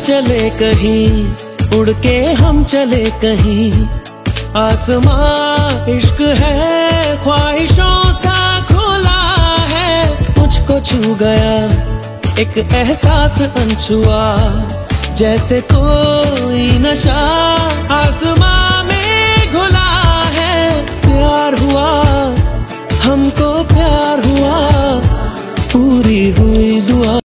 चले कहीं उड़ के हम चले कहीं। आसमां इश्क है, ख्वाहिशों सा खुला है। मुझको छू गया एक एहसास अनछुआ जैसे कोई नशा आसमां में घुला है। प्यार हुआ, हमको प्यार हुआ, पूरी हुई